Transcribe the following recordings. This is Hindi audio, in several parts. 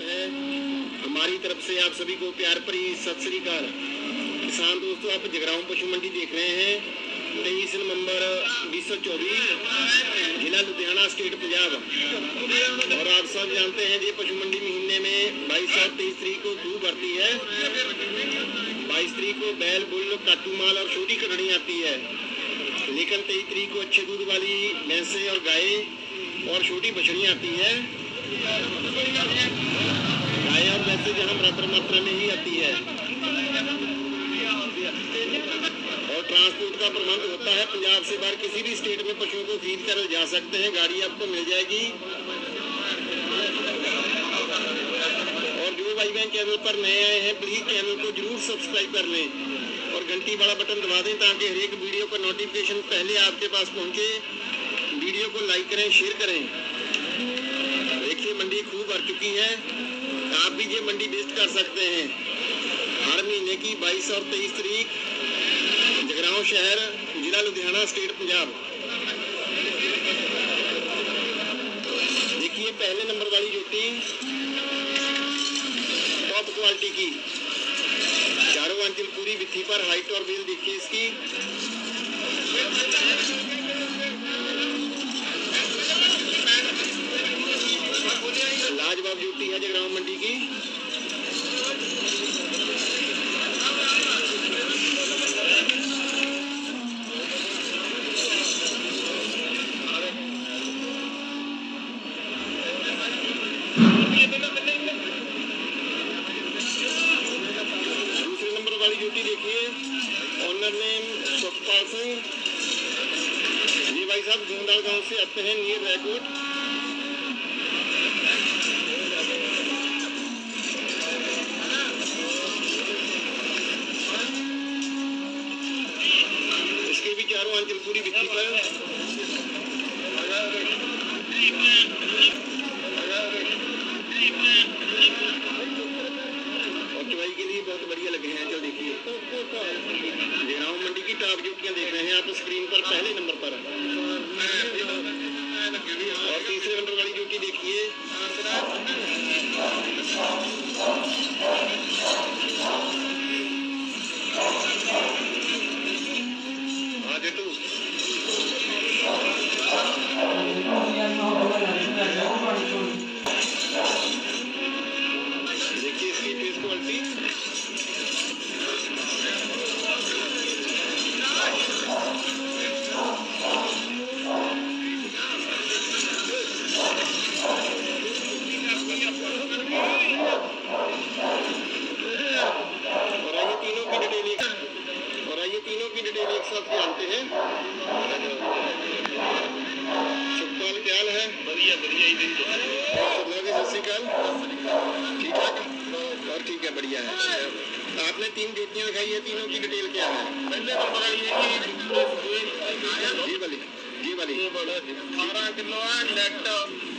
हमारी तरफ़ से आप सभी को प्यार भरी सत श्री अकाल। किसान दोस्तों, आप जगराऊं पशु मंडी देख रहे हैं। तेईस नवंबर बीस सौ चौबीस, जिला लुधियाना, स्टेट पंजाब। और आप सब जानते हैं ये पशु मंडी महीने में बाईस और तेईस तारीख को खूब भरती है। बाईस तारीख को बैल, बुल, काटू माल और छोटी कटड़ी आती है। लेकिन तेईस तारीख को अच्छे दूध वाली, भैंसे और गाय और छोटी बछड़ियाँ आती है। गाय और जहाँ बराबर मात्रा में ही आती है। और ट्रांसपोर्ट का प्रबंध होता है। पंजाब से बाहर किसी भी स्टेट में पशुओं को खरीद कर जा सकते हैं। गाड़ी आपको मिल जाएगी। और जो भाई बहन चैनल पर नए आए हैं प्लीज़ चैनल को ज़रूर सब्सक्राइब कर लें। और घंटी वाला बटन दबा दें ताकि हर एक वीडियो का नोटिफिकेशन पहले आपके पास पहुँचे। वीडियो को लाइक करें शेयर करें। मंडी खूब भर चुकी है। आप भी ये मंडी विज़िट कर सकते हैं। हर महीने की 22 और 23 तारीख, जगरांव शहर, जिला लुधियाना स्टेट पंजाब। देखिए, पहले नंबर वाली जुटी टॉप क्वालिटी की। चारों अंचल पूरी विथी पर हाइट और बेल देखिए इसकी। लाजवाब ड्यूटी है जगरांव मंडी की। दूसरे नंबर वाली जुटी देखिए ऑनर नेम सुखपाल सिंह ये भाई साहब गोंदाल गाँव से आते हैं नियर रैकोट भी चारों अंचल पूरी। बिक्री और के लिए बहुत बढ़िया लगे हैं, चल देखिए। मंडी की टॉप देख रहे हैं, आप स्क्रीन पर पहले नंबर पर और तीसरे नंबर वाली जुटी देखिए। हाँ और आइए तीनों की डिटेल एक और तीनों की डिटेल एक साथ जानते हैं। है बढ़िया बढ़िया सत श्री अकाल ठीक ठाक और ठीक है बढ़िया है आपने तीन जुटियां दिखाई है तीनों की डिटेल क्या है पहले नंबर वाली है जी वाली जी वाली 18 ਕਿਲੋ ਹੈ ਨੈਟ ओके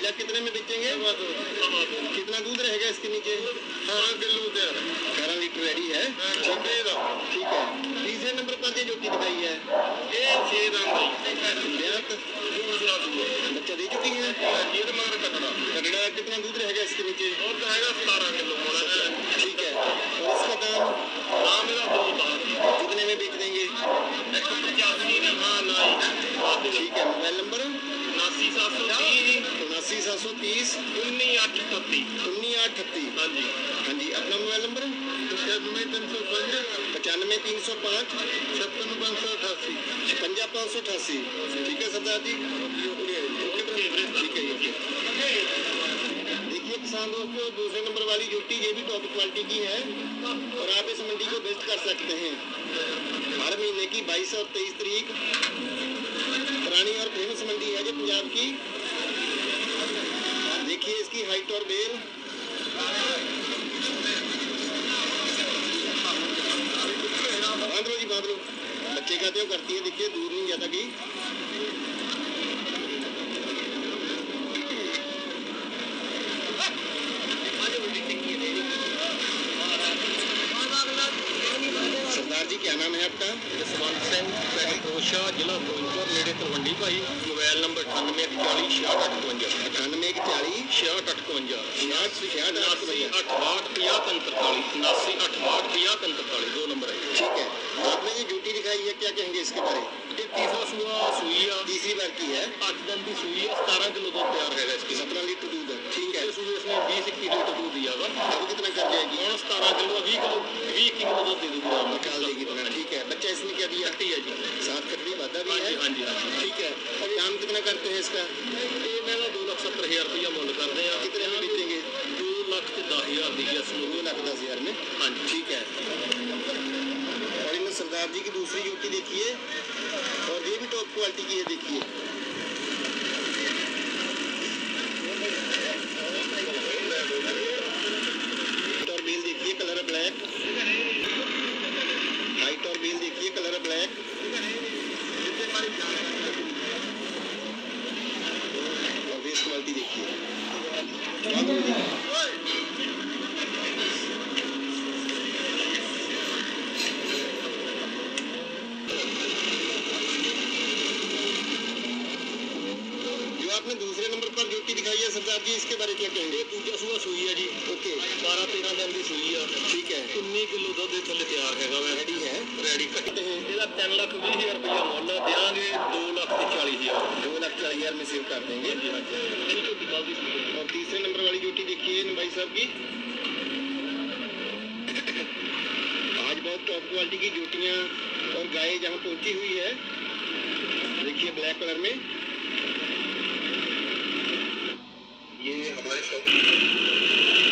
भैया कितने में बेचेंगे कितना दूध रहेगा इसके नीचे? अठारह लीटर रेडी है। ठीक है। तीसरे नंबर पर ये है बच्चा दे चुकी है। कटड़ा। कितना दूध रहेगा इसके नीचे? सतारह किलो ठीक है। और इसका दाम? कितने में बेच देंगे? हाँ, ठीक है मोबाइल नंबर? 79730 उनासी सात सौ तीस 19838 उन्नी आठ अठत्ती ਹਾਂਜੀ हाँ जी अपना मोबाइल नंबर 97305 पचानवे तीन सौ पाँच 56588 छप्पन पाँच सौ अठासी ठीक है सरदार जी? ठीक है देखिए किसान दोस्तों दूसरे नंबर वाली जुट्टी ये भी टॉप क्वालिटी की है। और आप इस मंडी को विज़िट कर सकते हैं। हर महीने की 22 और 23 तारीख। पुरानी और फ़ेमस मंडी है जी पंजाब की। देखिए इसकी हाइट और बेल बाँध लो जी, बाँध लो। बच्चे कहते हो करती है, देखिए, दूर नहीं ज़्यादा गई क्या नाम है आपका ਜਸਵੰਤ ਸਿੰਘ ਪਿੰਡ ਰੋਸ਼ਾ ਜ਼ਿਲ੍ਹਾ ਫਿਰੋਜ਼ਪੁਰ ਨੇੜੇ ਤਲਵੰਡੀ ਭਾਈ ਮੋਬਾਈਲ ਨੰਬਰ 9841466858 अठानवे एक चालीस 6658 छियाठ छियाठ आठ भैया 8868504343 ਦੋ ਨੰਬਰ ਹੈ ठीक है आपने ये ड्यूटी दिखाई है क्या कहेंगे इसके बारे में ਇਹ ਤੀਸਰਾ ਸੂਆ ਸੂਈ ਆ तीसरी बार की है 8 ਦਿਨ ਦੀ ਸੂਈ ਆ 17 ਕਿਲੋ ਦੁੱਧ ਤਿਆਰ ਹੈਗਾ ਇਸ ਦੀ सत्रह लीटर इसलिए इसने बीस इक्कीस लीटर दूध दिया होगा वो कर जाएगी और सतारह किलो अभी किलो दे निकाल देगी ठीक है बच्चा क्या दिया है जी कर वादा भी है हाँ जी हाँ जी ठीक है और दाम कितना करते हैं इसका दो लाख सत्तर हज़ार रुपया मुल हैं कितने बेचेंगे दो लाख दस हज़ार दी दो लाख दस हज़ार में हाँ जी ठीक है और सरदार जी की दूसरी यूटी देखिए और ये भी टॉप क्वालिटी की है देखिए ब्लैक और बेस क्वालिटी देखिए। दिखाई है सरदार जी इसके बारे में क्या कहेंगे ਇਹ ਦੂਜਾ ਸੂਆ ਸੂਈ ਆ ਜੀ ओके 12 13 ਦਿਨ ਦੀ ਸੂਈ ਆ ठीक है 19 ਕਿਲੋ ਦੁੱਧ ਦੇ ਥੱਲੇ ਤਿਆਰ ਹੈਗਾ ਵਾ रेडी है ਰੈਡੀ ਕੱਟੇ ਇਹਦਾ 3 ਲੱਖ 20 ਹਜ਼ਾਰ ਰੁਪਇਆ ਮੁੱਲ ਦੇਾਂਗੇ 2 ਲੱਖ ਤੇ 40 ਹਜ਼ਾਰ दो लाख चालीस हजार में सेव कर देंगे ਹਾਂਜੀ ਹਾਂਜੀ ਇਹਦੀ ਝੋਟੀ ਕੱਲ ਦੀ ਸੂਈ ਆ। और तीसरे नंबर वाली ड्यूटी देखिए इन भाई साहब की आज बहुत टॉप क्वालिटी की ड्यूटियाँ और गाय जहाँ पहुंची हुई है देखिए ब्लैक कलर में ये हमारे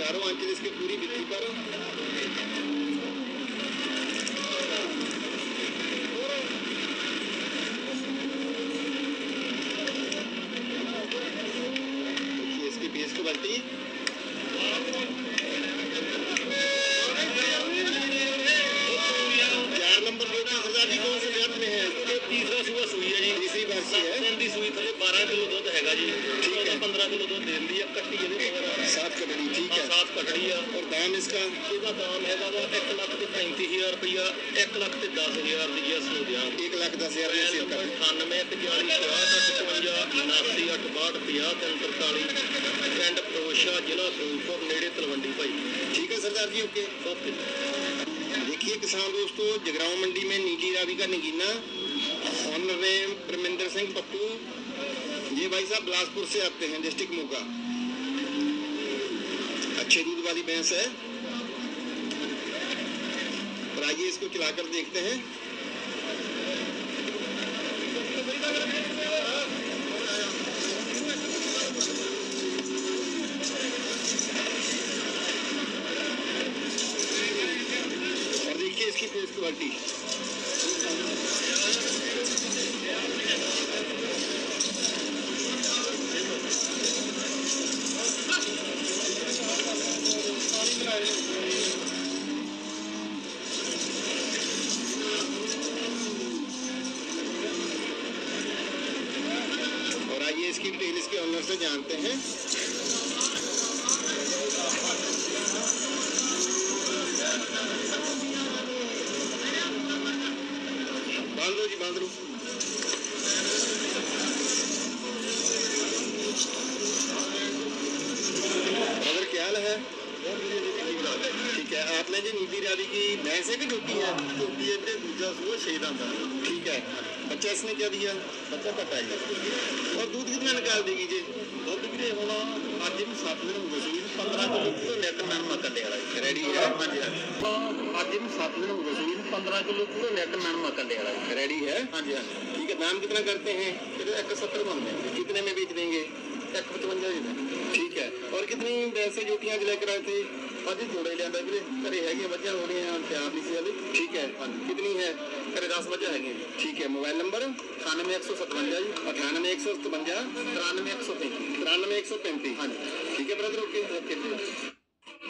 चारों आंचल इसकी पूरी बिक्री करो इसकी को तो चार नंबर बेटा आज़ादी कौन से जात में है। तीसरा सुबह सुई है जी। तीसरी बार की है। 12 ਕਿਲੋ ਦੁੱਧ ਹੈਗਾ ਜੀ ਠੀਕ ਹੈ 15 ਕਿਲੋ ਦੁੱਧ ਦੇ ਦਿੰਦੀ ਆ ਕੱਟੀ ਇਹਦੇ ਮਗਰ सात कटड़ी ठीक ਆ है ਸਾਫ ਕੱਟੜੀ ਆ और दाम इसका ਇਹਦਾ ਦਾਮ ਹੈਗਾ ਵਾ 1 ਲੱਖ ਤੇ 35000 ਰੁਪਇਆ 1 ਲੱਖ ਤੇ 10000 ਦੀ ਇਸ ਨੂੰ ਦਿਆਂਗੇ एक लाख दस हजार में सेल कर ਨੰਬਰ 98 ਪਿੰਡ ਫਰੋਸ਼ਾ ਜ਼ਿਲ੍ਹਾ ਫਿਰੋਜ਼ਪੁਰ ਨੇੜੇ ਤਲਵੰਡੀ ਭਾਈ ठीक है सरदार जी ओके ਓਕੇ देखिए किसान दोस्तों जगराव मंडी में नीली रावी का नगीना ऑनर है परमिंदर सिंह पप्पू ये भाई साहब बिलासपुर से आते हैं डिस्ट्रिक्ट मोगा। अच्छे दूध वाली भैंस है। और आइए इसको चलाकर देखते हैं। और देखिए इसकी फेस क्वालिटी लो ब्रदर क्या है? ठीक है, आपने जो नीति रावी की भैंस कि झोटी है। ਝੋਟੀ ਹੈ ਤੇ ਦੂਜਾ ਸੂਆ 6 ਦੰਦ ਦਾ ठीक है बच्चा इसने क्या दिया ਬੱਚਾ ਘਟਾ ਹੈ और दूध कितना निकाल देगी जी ਦੁੱਧ ਵੀਰੇ ਹੁਣ ਅੱਜ ਇਹਨੂੰ 7 ਦਿਨ ਹੋ ਗਏ ਸੂਈ ਨੂੰ 15 ਕਿਲੋ ਤੋਂ ਲੈ ਕੇ ਮੈਂ ਮੱਕਣ ਦੇ ਵਾਲਾ रेडी है ਹਾਂਜੀ ਹਾਂਜੀ ਹਾਂ, ਅੱਜ ਇਹਨੂੰ 7 ਦਿਨ ਹੋ ਗਏ ਸੂਈ ਨੂੰ 15 ਕਿਲੋ ਤੋਂ ਲੈ ਕੇ ਮੈਂ ਮੱਕਣ ਦੇ ਵਾਲਾ रेडी है ਹਾਂਜੀ ਹਾਂਜੀ ठीक है दाम कितना करते हैं ਇਹਦੇ 170 ਬਣਦੇ ਆ कितने में बेच देंगे 155 ਜੀ ਦੇ ठीक है और कितनी भैंसे जोटियां आज लेकर आए थे ਅੱਜ ਜੋੜੇ ਲਿਆਂਦਾ ਵੀਰੇ ਘਰੇ ਹੈਗੀਆਂ ਬੱਚਾ ਹੋਣੀਆਂ ਤਿਆਰ ਨਹੀਂ ਸੀ ਹਲੇ ठीक है कितनी है रविदास वजह है ठीक है, मोबाइल नंबर अठानवे एक सौ सतवंजा जी, अठानवे एक सौ सतवंजा, तिरानवे एक सौ तैंतीस तिरानवे एक सौ पैंतीस। हाँ ठीक है